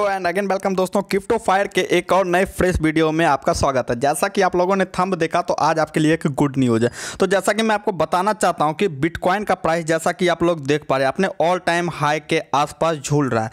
And again welcome दोस्तों crypto fire के एक और नए फ्रेश वीडियो में आपका स्वागत है। जैसा कि आप लोगों ने थंब देखा तो आज आपके लिए एक गुड न्यूज़ है। तो जैसा कि मैं आपको बताना चाहता हूँ कि बिटकॉइन का प्राइस जैसा कि आप लोग देख पा रहे हैं, अपने ऑल टाइम हाई के आसपास झूल रहा है।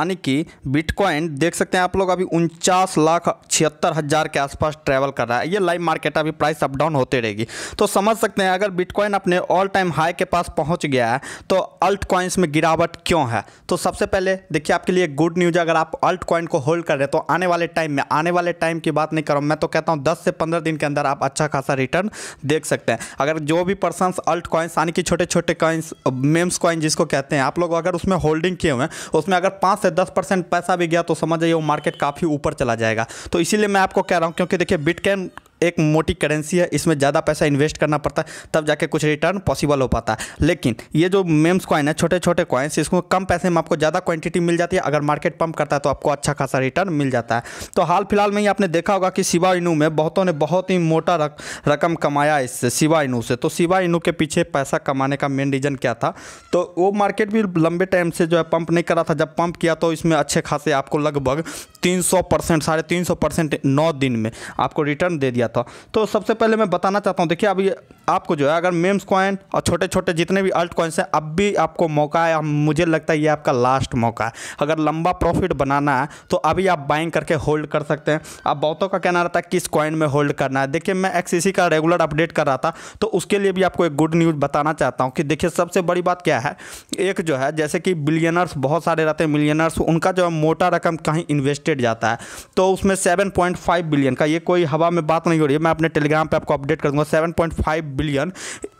यानी कि बिटकॉइन देख सकते हैं आप लोग, अभी उनचास लाख छिहत्तर हज़ार के आसपास ट्रैवल कर रहा है। ये लाइव मार्केट अभी प्राइस अप डाउन होते रहेगी। तो समझ सकते हैं, अगर बिटकॉइन अपने ऑल टाइम हाई के पास पहुँच गया है तो अल्ट कॉइन्स में गिरावट क्यों है? तो सबसे पहले देखिए, आपके लिए गुड न्यूज़ अगर आप अल्ट कॉइन को होल्ड कर रहे हैं तो आने वाले टाइम में, आने वाले टाइम की बात नहीं करूँ, मैं तो कहता हूँ, दस से पंद्रह दिन के अंदर आप अच्छा खासा रिटर्न देख सकते हैं। अगर जो भी पर्सन अल्ट कॉइन्स यानी कि छोटे छोटे कॉइन्स मेम्स कॉइन जिसको कहते हैं, आप लोग अगर उसमें होल्डिंग किए हुए हैं, उसमें अगर पाँच से दस परसेंट पैसा भी गया तो समझ जाइए वो मार्केट काफ़ी ऊपर चला जाएगा। तो इसीलिए मैं आपको कह रहा हूँ, क्योंकि देखिए बिटकॉइन एक मोटी करेंसी है इसमें ज़्यादा पैसा इन्वेस्ट करना पड़ता है तब जाके कुछ रिटर्न पॉसिबल हो पाता है। लेकिन ये जो मेम्स कॉइन है छोटे छोटे कॉइन्स इसमें कम पैसे में आपको ज़्यादा क्वांटिटी मिल जाती है अगर मार्केट पंप करता है तो आपको अच्छा खासा रिटर्न मिल जाता है। तो हाल फ़िलहाल में ही आपने देखा होगा कि शिवा इनू में बहुतों ने बहुत ही मोटा रक, रकम कमाया इससे शिवा इनू से। तो शिवा इनू के पीछे पैसा कमाने का मेन रीज़न क्या था? तो वो मार्केट भी लंबे टाइम से जो है पंप नहीं करा था। जब पंप किया तो इसमें अच्छे खासे आपको लगभग तीन सौ परसेंट साढ़े तीन सौ परसेंट नौ दिन में आपको रिटर्न दे दिया था। तो सबसे पहले मैं बताना चाहता हूँ, देखिए अभी आपको जो है, अगर मेम्स कॉइन और छोटे छोटे जितने भी अल्ट कॉइन्स हैं, अब भी आपको मौका है मुझे लगता है ये आपका लास्ट मौका है। अगर लंबा प्रॉफिट बनाना है तो अभी आप बाइंग करके होल्ड कर सकते हैं। अब बहुतों का कहना रहता है किस कॉइन में होल्ड करना है। देखिए, मैं एक्स का रेगुलर अपडेट कर रहा था तो उसके लिए भी आपको एक गुड न्यूज़ बताना चाहता हूँ कि देखिए, सबसे बड़ी बात क्या है? एक जो है, जैसे कि बिलियनर्स बहुत सारे रहते हैं मिलियनर्स उनका जो है मोटा रकम कहीं इन्वेस्टेड जाता है तो उसमें सेवन बिलियन का ये कोई हवा में बात नहीं हो रही है। मैं अपने टेलीग्राम टेलीग्राम पे आपको अपडेट कर दूँगा। 7.5 बिलियन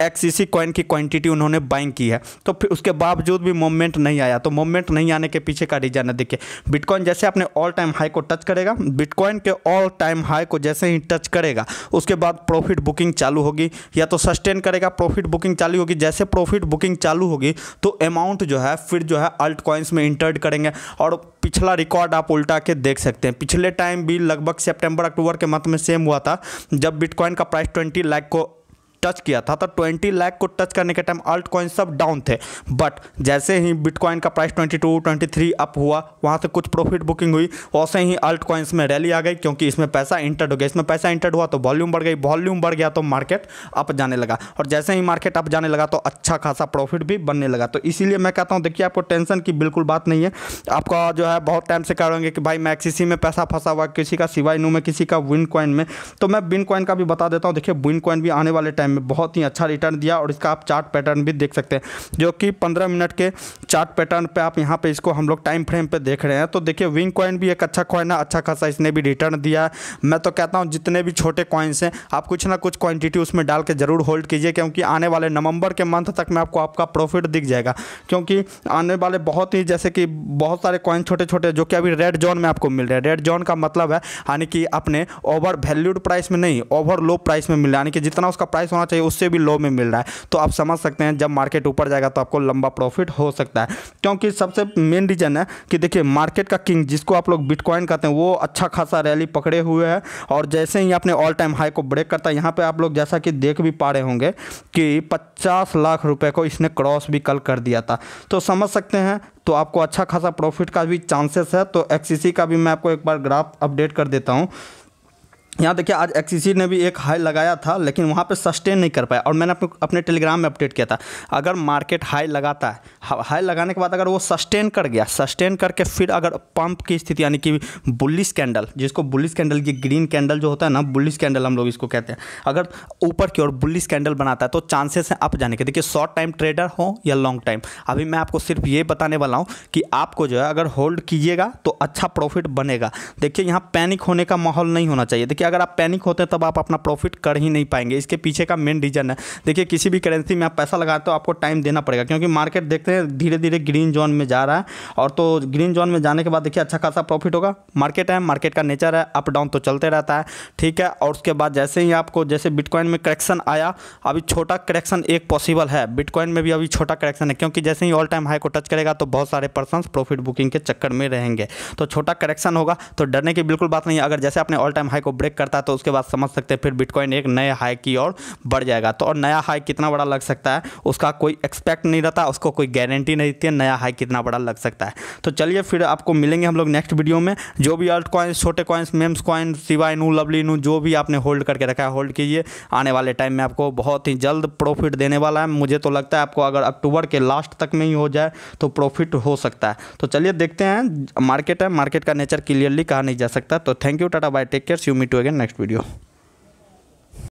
एक्सीसी कॉइन की क्वांटिटी उन्होंने बाइंग की है। तो फिर उसके बावजूद भी मूवमेंट नहीं आया। तो मूवमेंट नहीं आने के पीछे का रीजन है। देखिए बिटकॉइन जैसे अपने ऑल टाइम हाई को टच करेगा बिटकॉइन के ऑल टाइम हाई को जैसे ही टच करेगा, उसके बाद प्रॉफिट बुकिंग चालू होगी। या तो सस्टेन करेगा प्रॉफिट बुकिंग चालू होगी। जैसे प्रॉफिट बुकिंग चालू होगी तो अमाउंट जो है, फिर जो है अल्ट कॉइन्स में इंटर्ड करेंगे। और पिछला रिकॉर्ड आप उल्टा के देख सकते हैं। पिछले टाइम भी लगभग सितंबर अक्टूबर के मंथ में सेम हुआ था। जब बिटकॉइन का प्राइस ट्वेंटी लाख को टच किया था तो ट्वेंटी लाख को टच करने के टाइम अल्ट कॉइन सब डाउन थे। बट जैसे ही बिटकॉइन का price twenty two, twenty three up हुआ, वहाँ से कुछ प्रॉफिट बुकिंग हुई, वैसे ही अल्ट कॉइन्स में रैली आ गई, क्योंकि इसमें पैसा इंटर्ड हो गया। इसमें पैसा इंटर्ड हुआ तो वॉल्यूम बढ़ गई वॉल्यूम बढ़ गया तो मार्केट अप जाने लगा। और जैसे ही मार्केट अप जाने लगा तो अच्छा खासा प्रॉफिट भी बनने लगा। तो इसीलिए मैं कहता हूँ, देखिए आपको टेंशन की बिल्कुल बात नहीं है। आपका जो है, बहुत टाइम से कह करेंगे कि भाई मैक्सिसी में पैसा फंसा हुआ, किसी का सिवाई नू में, किसी का विन कॉइन में। तो मैं बिन कॉइन का भी बता देता हूँ, देखिए विन कॉइन भी आने वाले टाइम में बहुत ही अच्छा रिटर्न दिया और इसका आप चार्ट पैटर्न भी देख सकते हैं, जो कि पंद्रह मिनट के चार्ट पैटर्न पे आप यहाँ पे इसको हम लोग टाइम फ्रेम पे देख रहे हैं। तो देखिए विंग कॉइन भी एक अच्छा कॉइन है अच्छा खासा इसने भी रिटर्न दिया मैं तो कहता हूँ, जितने भी छोटे कॉइन्स हैं, आप कुछ ना कुछ क्वान्टिटी उसमें डाल के ज़रूर होल्ड कीजिए, क्योंकि आने वाले नवंबर के मंथ तक में आपको आपका प्रॉफिट दिख जाएगा। क्योंकि आने वाले बहुत ही, जैसे कि बहुत सारे कॉइन छोटे छोटे जो कि अभी रेड जोन में आपको मिल रहे हैं। रेड जोन का मतलब है, यानी कि अपने ओवर वैल्यूड प्राइस में नहीं ओवर लो प्राइस में मिल रहा है। यानी कि जितना उसका प्राइस होना चाहिए, उससे भी लो में मिल रहा है। तो आप समझ सकते हैं, जब मार्केट ऊपर जाएगा तो आपको लंबा प्रॉफिट हो सकता है। क्योंकि सबसे मेन रीज़न है कि देखिए मार्केट का किंग जिसको आप लोग बिटकॉइन कहते हैं, वो अच्छा खासा रैली पकड़े हुए है। और जैसे ही अपने ऑल टाइम हाई को ब्रेक करता है, यहाँ पर आप लोग जैसा कि देख भी पा रहे होंगे कि पचास लाख रुपये को इसने क्रॉस भी कल कर दिया था। तो समझ सकते हैं तो आपको अच्छा खासा प्रॉफिट का भी चांसेस है। तो एक्सीसी का भी मैं आपको एक बार ग्राफ अपडेट कर देता हूँ। यहाँ देखिए, आज एक्स ने भी एक हाई लगाया था, लेकिन वहाँ पे सस्टेन नहीं कर पाया। और मैंने अपने अपने टेलीग्राम में अपडेट किया था। अगर मार्केट हाई लगाता है हाई लगाने के बाद अगर वो सस्टेन कर गया सस्टेन करके फिर अगर पंप की स्थिति, यानी कि बुलिस कैंडल जिसको बुलिस कैंडल ये ग्रीन कैंडल जो होता है ना बुलिस कैंडल हम लोग इसको कहते हैं। अगर ऊपर की ओर बुलिस कैंडल बनाता है तो चांसेस हैं अप जाने के। देखिए शॉर्ट टाइम ट्रेडर हो या लॉन्ग टाइम अभी मैं आपको सिर्फ़ ये बताने वाला हूँ कि आपको जो है, अगर होल्ड कीजिएगा तो अच्छा प्रॉफिट बनेगा। देखिए, यहाँ पैनिक होने का माहौल नहीं होना चाहिए। देखिए अगर आप पैनिक होते हैं, तब आप अपना प्रॉफिट कर ही नहीं पाएँगे। इसके पीछे का मेन रीज़न है। देखिए, किसी भी करेंसी में आप पैसा लगाते हो, आपको टाइम देना पड़ेगा, क्योंकि मार्केट देखते हैं धीरे धीरे ग्रीन जोन में जा रहा है। और तो ग्रीन जोन में जाने के बाद देखिए अच्छा खासा प्रॉफिट होगा। मार्केट है मार्केट का नेचर है अप डाउन तो चलते रहता है, ठीक है। और उसके बाद जैसे ही आपको, जैसे बिटकॉइन में करेक्शन आया, अभी छोटा करेक्शन एक पॉसिबल है। बिटकॉइन में भी अभी छोटा करेक्शन है, क्योंकि जैसे ही ऑल टाइम हाई को टच करेगा तो बहुत सारे पर्सन प्रॉफिट बुकिंग के चक्कर में रहेंगे। तो छोटा करेक्शन होगा तो डरने की बिल्कुल बात नहीं अगर जैसे आपने ऑल टाइम हाई को ब्रेक ब्रेक करता है तो उसके बाद समझ सकते हैं फिर बिटकॉइन एक नए हाई की ओर बढ़ जाएगा। तो और नया हाई कितना बड़ा लग सकता है, उसका कोई एक्सपेक्ट नहीं रहता, उसको कोई गारंटी नहीं रहती है, नया हाई कितना बड़ा लग सकता है। तो चलिए फिर आपको मिलेंगे हम लोग नेक्स्ट वीडियो में। जो भी अल्ट कॉइन्स छोटे कॉइन्स मेम्स कॉइन सिवाय नू लवली नू जो भी आपने होल्ड करके रखा है होल्ड कीजिए। आने वाले टाइम में आपको बहुत ही जल्द प्रॉफिट देने वाला है। मुझे तो लगता है आपको अगर अक्टूबर के लास्ट तक में ही हो जाए तो प्रॉफिट हो सकता है। तो चलिए देखते हैं मार्केट है मार्केट का नेचर क्लियरली कहा नहीं जा सकता। तो thank you tata bye take care you me to again next video